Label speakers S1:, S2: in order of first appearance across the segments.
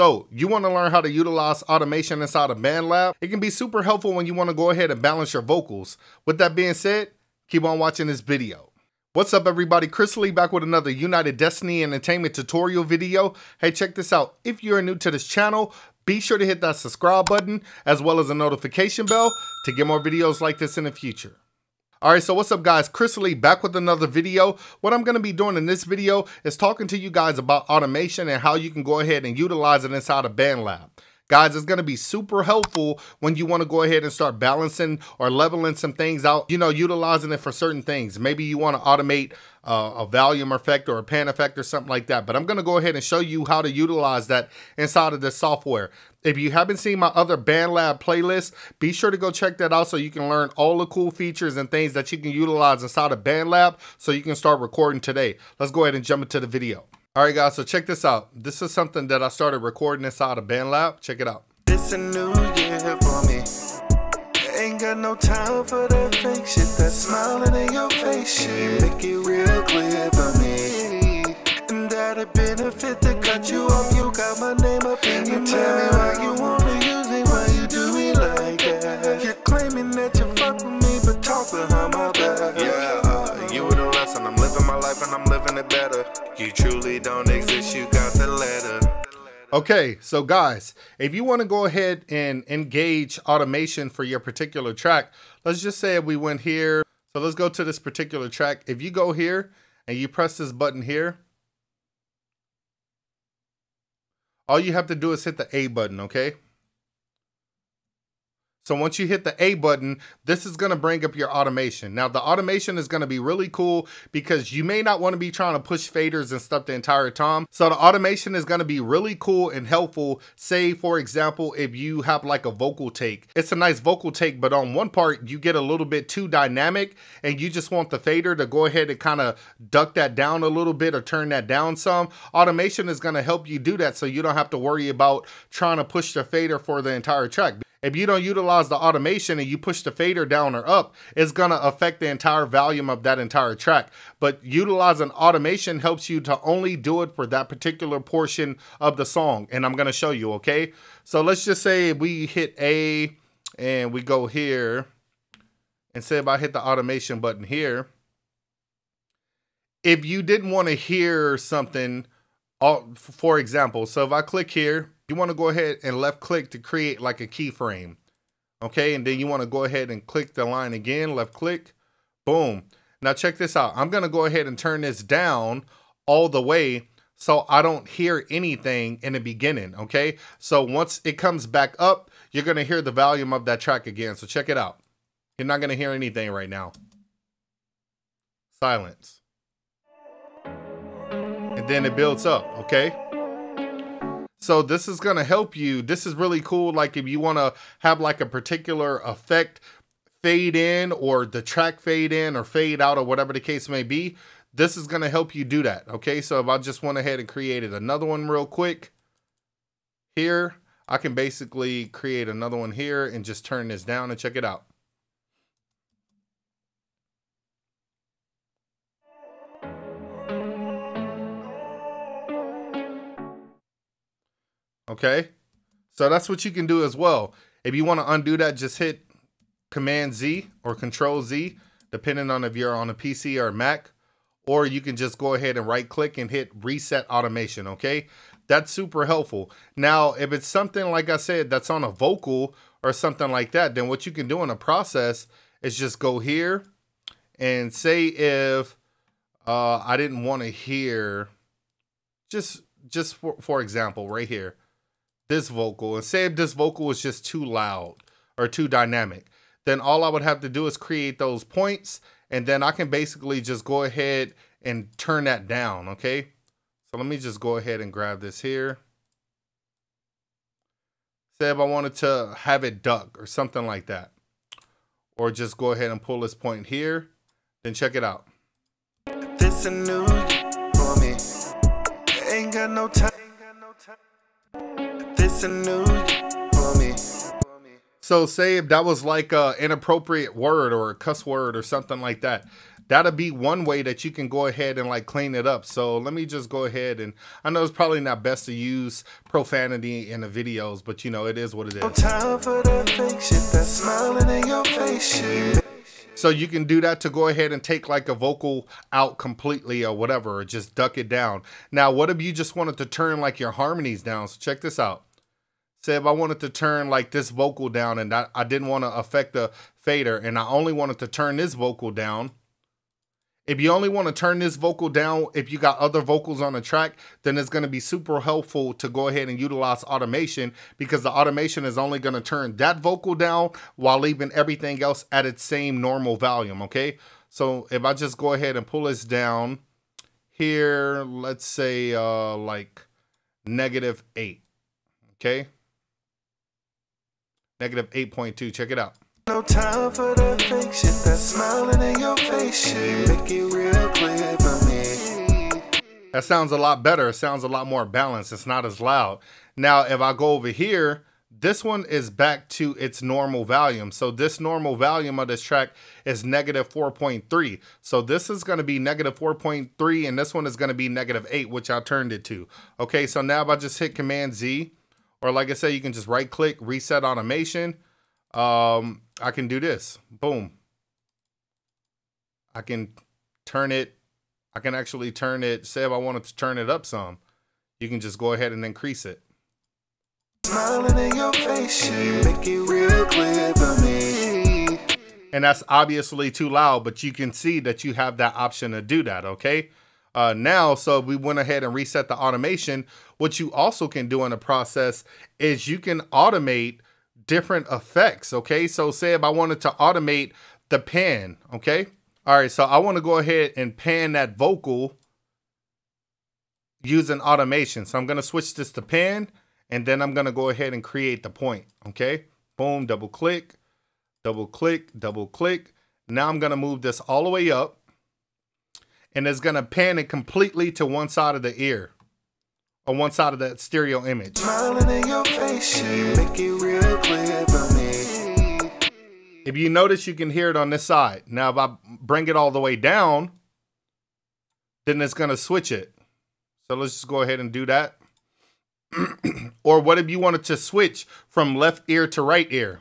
S1: So you want to learn how to utilize automation inside of BandLab? It can be super helpful when you want to go ahead and balance your vocals. With that being said, keep on watching this video. What's up everybody, Chris Lee back with another United Destiny Entertainment tutorial video. Hey, check this out. If you're new to this channel, be sure to hit that subscribe button as well as the notification bell to get more videos like this in the future. Alright, so what's up guys? Chris Lee back with another video. What I'm to be doing in this video is talking to you guys about automation and how you can go ahead and utilize it inside of BandLab. Guys, it's going to be super helpful when you want to go ahead and start balancing or leveling some things out, you know, utilizing it for certain things. Maybe you want to automate uh, a volume effect or a pan effect or something like that. But I'm going to go ahead and show you how to utilize that inside of this software. If you haven't seen my other BandLab playlist, be sure to go check that out so you can learn all the cool features and things that you can utilize inside of BandLab so you can start recording today. Let's go ahead and jump into the video. All right, guys, so check this out. This is something that I started recording inside of BandLab. Check it out.
S2: A new year for me. Ain't got no time for that fake shit. That smiling in your face shit. Make it real clear for me. And that'll benefit to cut you off. You got my name up in your Tell me why you wanna use me, why you do me like that. You're claiming that you fuck with me, but talk behind my back. Yeah, uh, you were the lesson. I'm living my life and I'm living it better. You truly don't exist, you got the letter.
S1: Okay, so guys, if you want to go ahead and engage automation for your particular track, let's just say we went here. So let's go to this particular track. If you go here and you press this button here, all you have to do is hit the A button, okay? So once you hit the A button, this is to bring up your automation. Now the automation is to be really cool because you may not want to be trying to push faders and stuff the entire time. So the automation is to be really cool and helpful. Say for example, if you have like a vocal take, it's a nice vocal take, but on one part you get a little bit too dynamic and you just want the fader to go ahead and kind of duck that down a little bit or turn that down some. Automation is to help you do that so you don't have to worry about trying to push the fader for the entire track if you don't utilize the automation and you push the fader down or up, it's going to affect the entire volume of that entire track. But utilizing automation helps you to only do it for that particular portion of the song. And I'm going to show you, okay? So let's just say we hit A and we go here and say if I hit the automation button here, if you didn't want to hear something, uh, for example, so if I click here, you want to go ahead and left click to create like a keyframe. Okay, and then you want to go ahead and click the line again, left click, boom. Now check this out. I'm going to go ahead and turn this down all the way so I don't hear anything in the beginning, okay? So once it comes back up, you're going to hear the volume of that track again. So check it out. You're not going to hear anything right now. Silence. And then it builds up, okay? So this is going to help you. This is really cool. Like if you want to have like a particular effect fade in or the track fade in or fade out or whatever the case may be, this is going to help you do that. Okay. So if I just went ahead and created another one real quick here, I can basically create another one here and just turn this down and check it out. Okay. So that's what you can do as well. If you want to undo that, just hit Command Z or Control Z, depending on if you're on a PC or a Mac. Or you can just go ahead and right click and hit Reset Automation. Okay. That's super helpful. Now, if it's something like I said that's on a vocal or something like that, then what you can do in a process is just go here and say if uh, I didn't want to hear, just just for, for example, right here this vocal and say if this vocal was just too loud or too dynamic, then all I would have to do is create those points and then I can basically just go ahead and turn that down, okay? So let me just go ahead and grab this here. Say if I wanted to have it duck or something like that. Or just go ahead and pull this point here, then check it out.
S2: This a new for me. Ain't got no time new for me.
S1: So say if that was like a inappropriate word or a cuss word or something like that, that'll be one way that you can go ahead and like clean it up. So let me just go ahead and I know it's probably not best to use profanity in the videos, but you know, it is what it is.
S2: Time for that fake shit that's smiling in your face shit.
S1: So you can do that to go ahead and take like a vocal out completely or whatever, or just duck it down. Now, what if you just wanted to turn like your harmonies down? So check this out. Say if I wanted to turn like this vocal down and I, I didn't want to affect the fader and I only wanted to turn this vocal down, if you only want to turn this vocal down, if you got other vocals on the track, then it's going to be super helpful to go ahead and utilize automation because the automation is only going to turn that vocal down while leaving everything else at its same normal volume, okay? So if I just go ahead and pull this down here, let's say uh, like negative 8, okay? Negative 8.2, check it out.
S2: No time for that fake shit that's smiling in your face shit. Make it real clear for me.
S1: That sounds a lot better. It sounds a lot more balanced. It's not as loud. Now, if I go over here, this one is back to its normal volume. So this normal volume of this track is negative 4.3. So this is going to be negative 4.3 and this one is going to be negative 8, which I turned it to. Okay, so now if I just hit Command Z, or like I said, you can just right click, reset automation. Um, I can do this. Boom. I can turn it. I can actually turn it. Say if I wanted to turn it up some, you can just go ahead and increase it.
S2: Smiling in your face. Make it real clear for me.
S1: And that's obviously too loud, but you can see that you have that option to do that, okay? Uh, now, so we went ahead and reset the automation. What you also can do in the process is you can automate different effects, okay? So say if I wanted to automate the pan, okay? All right, so I want to go ahead and pan that vocal using automation. So I'm going to switch this to pan, and then I'm going to go ahead and create the point, okay? Boom, double click, double click, double click. Now I'm going to move this all the way up, and it's going to pan it completely to one side of the ear on one side of that stereo image.
S2: Smiling in your face shit. Make it real clear for me.
S1: If you notice, you can hear it on this side. Now, if I bring it all the way down, then it's going to switch it. So let's just go ahead and do that. or what if you wanted to switch from left ear to right ear?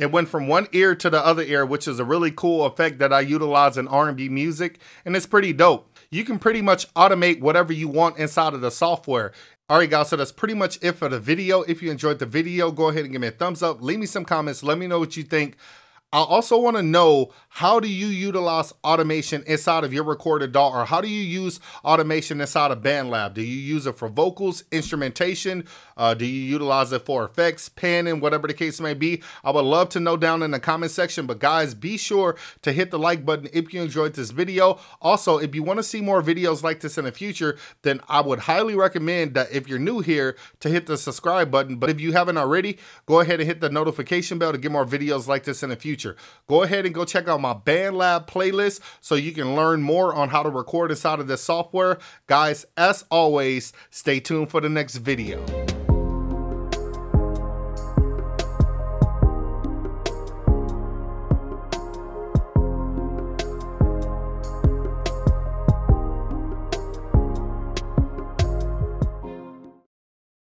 S2: It
S1: went from one ear to the other ear, which is a really cool effect that I utilize in R&B music, and it's pretty dope. You can pretty much automate whatever you want inside of the software. Alright guys, so that's pretty much it for the video. If you enjoyed the video, go ahead and give me a thumbs up. Leave me some comments. Let me know what you think. I also want to know how do you utilize automation inside of your recorded DAW or how do you use automation inside of BandLab? Do you use it for vocals, instrumentation? Uh, do you utilize it for effects, panning, whatever the case may be? I would love to know down in the comment section, but guys, be sure to hit the like button if you enjoyed this video. Also, if you want to see more videos like this in the future, then I would highly recommend that if you're new here to hit the subscribe button. But if you haven't already, go ahead and hit the notification bell to get more videos like this in the future Go ahead and go check out my BandLab playlist so you can learn more on how to record inside of this software. Guys, as always, stay tuned for the next video.